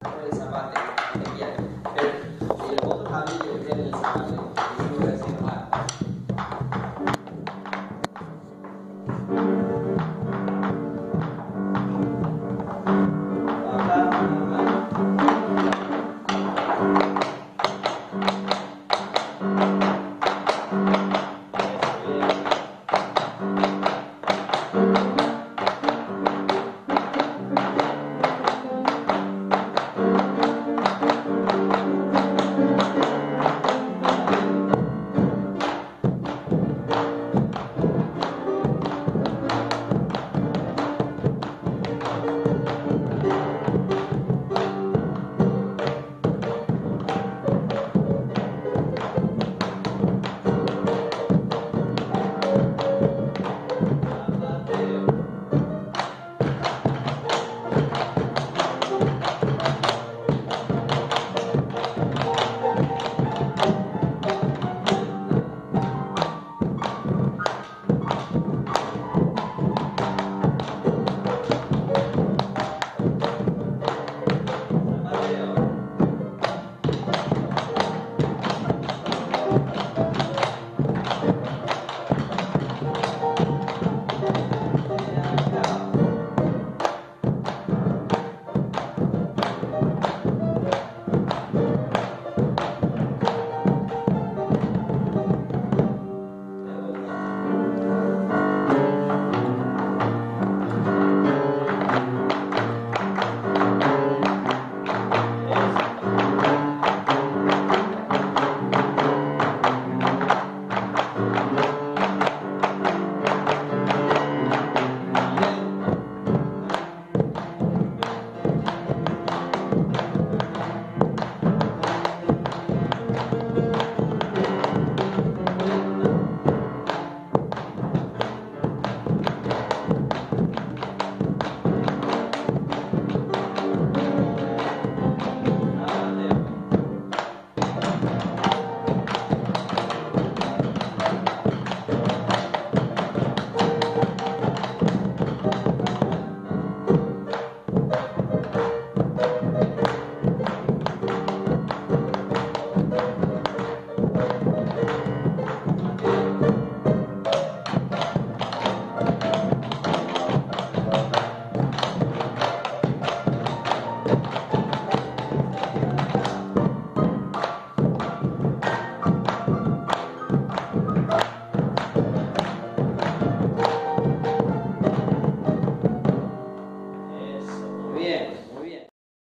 por el zapate.